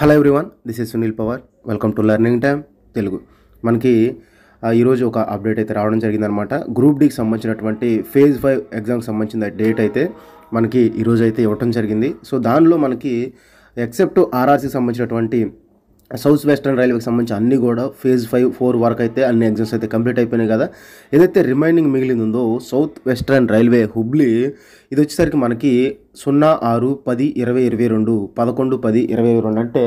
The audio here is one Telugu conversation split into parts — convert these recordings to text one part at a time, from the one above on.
Hello everyone this is Sunil Pawar. Welcome to learning time Telugu. మనకి ఆ, ఈరోజు ఒక అప్డేట్ అయితే రావడం జరిగిందనమాట గ్రూప్ డీకి సంబంధించినటువంటి ఫేజ్ ఫైవ్ ఎగ్జామ్కి సంబంధించిన డేట్ అయితే మనకి ఈరోజు అయితే ఇవ్వటం జరిగింది. సో దానిలో మనకి ఎక్సెప్ట్ ఆర్ఆర్సీకి సంబంధించినటువంటి సౌత్ వెస్టర్న్ రైల్వేకి సంబంధించి అన్ని కూడా ఫేజ్ ఫైవ్ ఫోర్ వరకు అయితే అన్ని ఎగ్జామ్స్ అయితే కంప్లీట్ అయిపోయినాయి కదా. ఏదైతే రిమైనింగ్ మిగిలింది ఉందో సౌత్ వెస్టర్న్ రైల్వే హుబ్లీ ఇది వచ్చేసరికి మనకి సున్నా ఆరు పది ఇరవై ఇరవై రెండు పదకొండు పది ఇరవై రెండు అంటే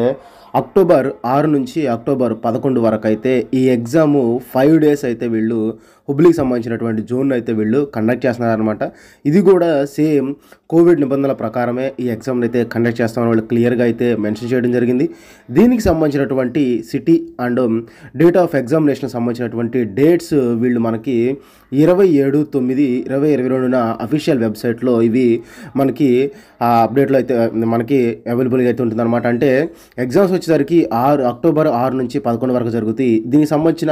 అక్టోబర్ ఆరు నుంచి అక్టోబర్ పదకొండు వరకు అయితే ఈ ఎగ్జాము ఫైవ్ డేస్ అయితే వీళ్ళు హుబ్లీకి సంబంధించినటువంటి జోన్ అయితే వీళ్ళు కండక్ట్ చేస్తున్నారనమాట ఇది కూడా సేమ్ కోవిడ్ నిబంధనల ప్రకారమే ఈ ఎగ్జామ్ని అయితే కండక్ట్ చేస్తామని వాళ్ళు క్లియర్గా అయితే మెన్షన్ చేయడం జరిగింది. దీనికి సంబంధించినటువంటి city and date of examination సంబంధించినటువంటి డేట్స్ వీళ్ళు మనకి ఇరవై ఏడు తొమ్మిది ఇరవై ఇరవై రెండున అఫీషియల్ వెబ్సైట్లో ఇవి మనకి ఆ అప్డేట్లో అయితే మనకి అవైలబుల్గా అయితే ఉంటుంది అనమాట అంటే ఎగ్జామ్స్ వచ్చేసరికి ఆరు అక్టోబర్ ఆరు నుంచి పదకొండు వరకు జరుగుతాయి. దీనికి సంబంధించిన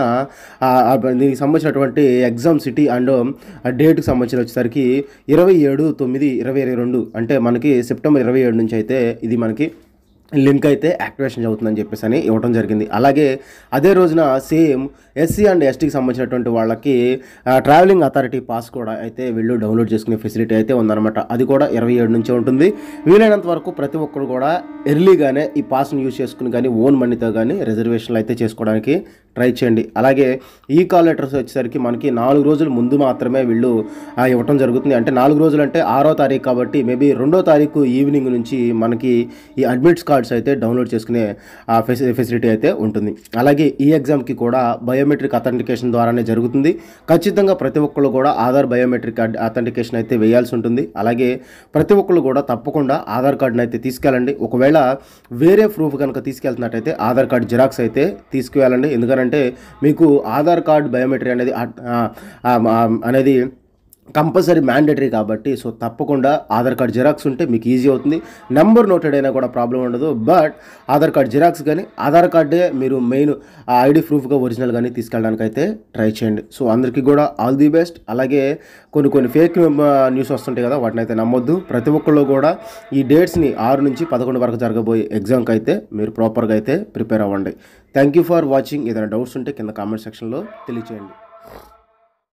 దీనికి సంబంధించినటువంటి ఎగ్జామ్ సిటీ అండ్ డేట్కి సంబంధించిన వచ్చేసరికి ఇరవై ఏడు తొమ్మిది ఇరవై ఇరవై రెండు. అంటే మనకి సెప్టెంబర్ ఇరవై ఏడు నుంచి అయితే ఇది మనకి లింక్ అయితే యాక్టివేషన్ అవుతుందని చెప్పేసి అని ఇవ్వడం జరిగింది. అలాగే అదే రోజున సేమ్ ఎస్సీ అండ్ ఎస్టీకి సంబంధించినటువంటి వాళ్ళకి ట్రావెలింగ్ అథారిటీ పాస్ కూడా అయితే వీళ్ళు డౌన్లోడ్ చేసుకునే ఫెసిలిటీ అయితే ఉందన్నమాట. అది కూడా ఇరవై ఏడు నుంచే ఉంటుంది. వీలైనంత వరకు ప్రతి ఒక్కరు కూడా ఎర్లీగానే ఈ పాస్ని యూజ్ చేసుకుని కానీ ఓన్ మనీతో కానీ రిజర్వేషన్లు అయితే చేసుకోవడానికి ట్రై చేయండి. అలాగే ఈ కాల్ లెటర్స్ వచ్చేసరికి మనకి నాలుగు రోజుల ముందు మాత్రమే వీళ్ళు ఇవ్వటం జరుగుతుంది. అంటే నాలుగు రోజులు అంటే ఆరో తారీఖు కాబట్టి మేబీ రెండో తారీఖు ఈవినింగ్ నుంచి మనకి ఈ అడ్మిట్స్ కార్డ్స్ అయితే డౌన్లోడ్ చేసుకునే ఆ ఫెసి ఫెసిలిటీ అయితే ఉంటుంది. అలాగే ఈ ఎగ్జామ్కి కూడా బయోమెట్రిక్ అథెంటికేషన్ ద్వారానే జరుగుతుంది. ఖచ్చితంగా ప్రతి ఒక్కళ్ళు కూడా ఆధార్ బయోమెట్రిక్ అథెంటికేషన్ అయితే వేయాల్సి ఉంటుంది. అలాగే ప్రతి ఒక్కళ్ళు కూడా తప్పకుండా ఆధార్ కార్డును అయితే తీసుకెళ్ళండి. ఒకవేళ వేరే ప్రూఫ్ కనుక తీసుకెళ్తున్నట్టయితే ఆధార్ కార్డు జిరాక్స్ అయితే తీసుకువెళ్ళండి. ఎందుకంటే మీకు ఆధార్ కార్డ్ బయోమెట్రీ అనేది అనేది కంపల్సరీ మ్యాండేటరీ కాబట్టి సో తప్పకుండా ఆధార్ కార్డ్ జిరాక్స్ ఉంటే మీకు ఈజీ అవుతుంది. నెంబర్ నోటెడ్ అయినా కూడా ప్రాబ్లం ఉండదు బట్ ఆధార్ కార్డ్ జిరాక్స్ కానీ ఆధార్ కార్డే మీరు మెయిన్ ఐడి ప్రూఫ్గా ఒరిజినల్ కానీ తీసుకెళ్ళడానికి అయితే ట్రై చేయండి. సో అందరికీ కూడా ఆల్ ది బెస్ట్. అలాగే కొన్ని కొన్ని ఫేక్ న్యూస్ వస్తుంటాయి కదా వాటిని అయితే నమ్మొద్దు. ప్రతి ఒక్కళ్ళు కూడా ఈ డేట్స్ని ఆరు నుంచి పదకొండు వరకు జరగబోయే ఎగ్జామ్కి అయితే మీరు ప్రాపర్గా అయితే ప్రిపేర్ అవ్వండి. థ్యాంక్ యూ ఫర్ వాచింగ్ ఏదైనా డౌట్స్ ఉంటే కింద కామెంట్ సెక్షన్లో తెలియచేయండి.